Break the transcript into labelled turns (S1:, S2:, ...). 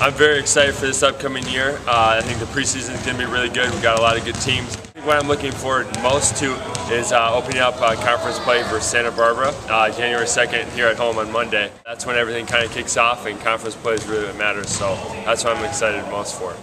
S1: I'm very excited for this upcoming year. Uh, I think the preseason is going to be really good. We've got a lot of good teams. What I'm looking forward most to is uh, opening up uh, conference play versus Santa Barbara uh, January 2nd here at home on Monday. That's when everything kind of kicks off and conference play is really what matters. So that's what I'm excited most for.